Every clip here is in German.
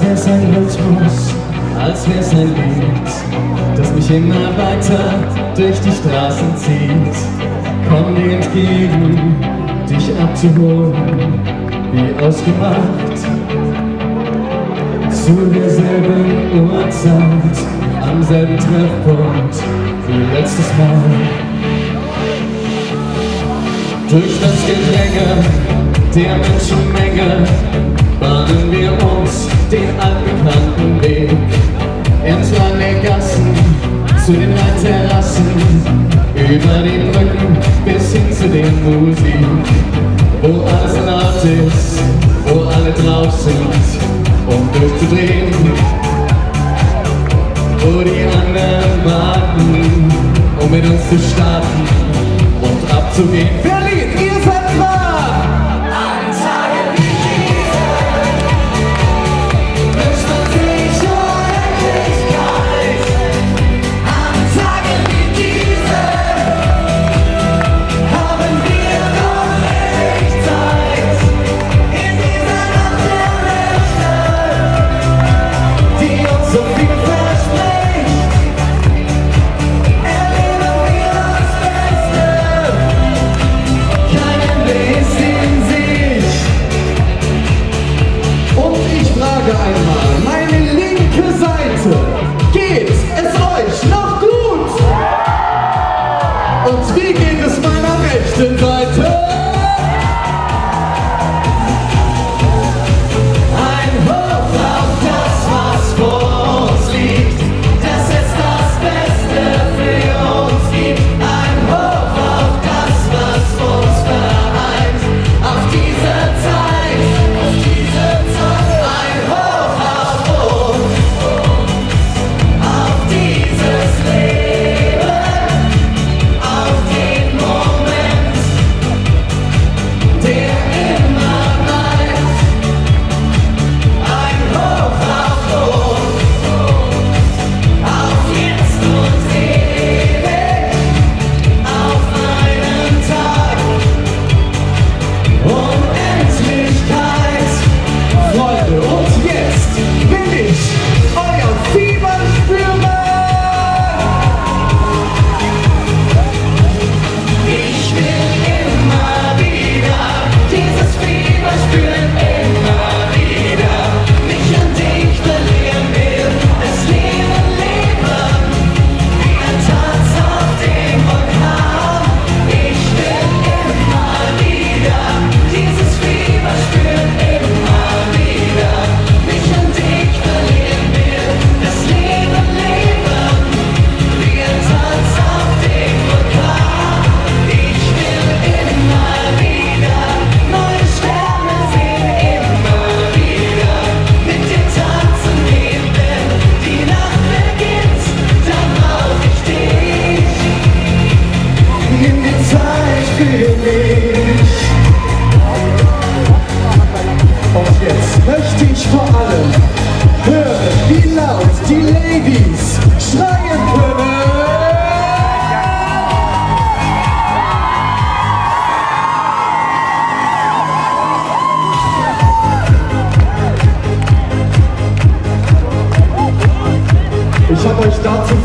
wär's ein Rhythmus, als wär's ein Lied, das mich immer weiter durch die Straßen zieht. Komm dir entgegen, dich abzuholen, wie ausgemacht. Zu derselben Uhrzeit, am selben Treffpunkt wie letztes Mal. Durch das Gedränge der Menschenmenge bahnen wir uns den altbekannten Weg. Entlang der Gassen zu den Rheinterrassen über den Rücken bis hin zu den Musik wo alles laut ist wo alle drauf sind um durchzudrehen. Wo die anderen warten um mit uns zu starten und abzugehen. Berlin, ihr and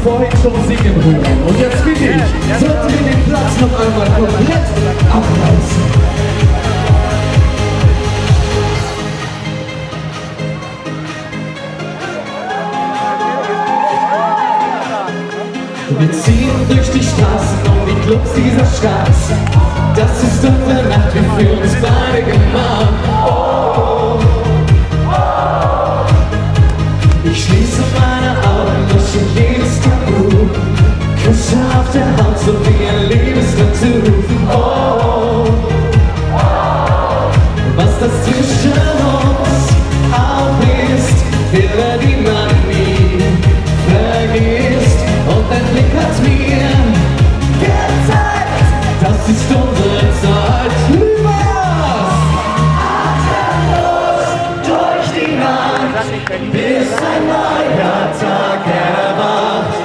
vorhin schon singen hören. Und jetzt bin ich, sollten wir den Platz noch einmal komplett abreißen. Wir ziehen durch die Straßen um die Clubs dieser Stadt. Das ist unsere Nacht, wir fühlen uns beide gemacht. Oh, Bis ein neuer Tag erwacht.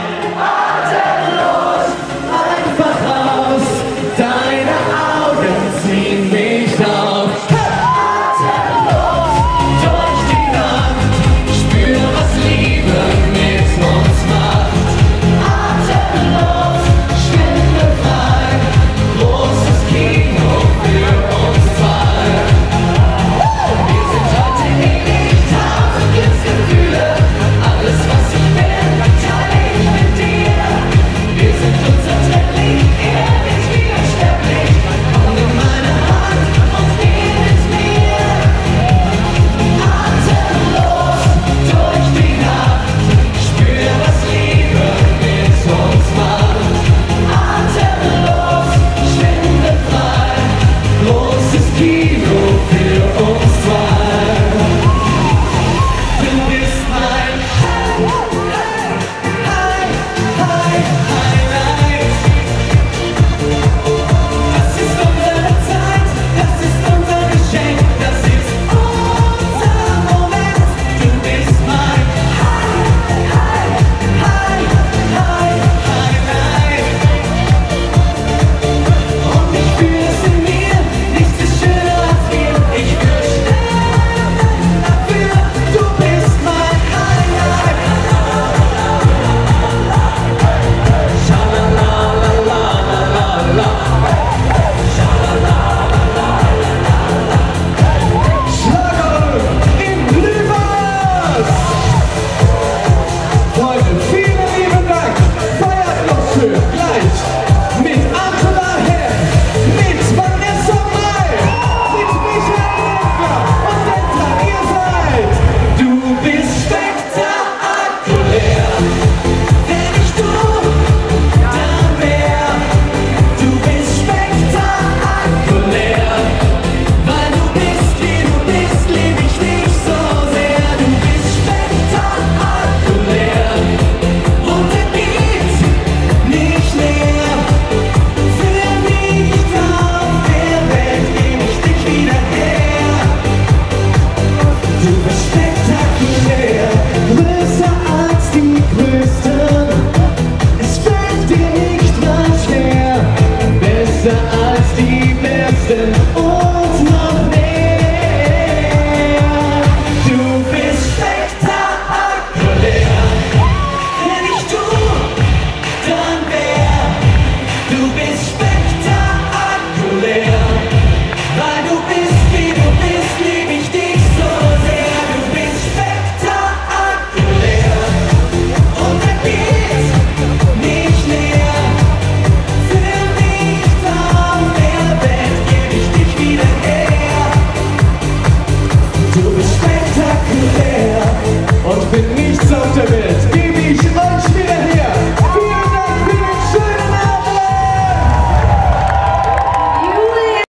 the ice deepest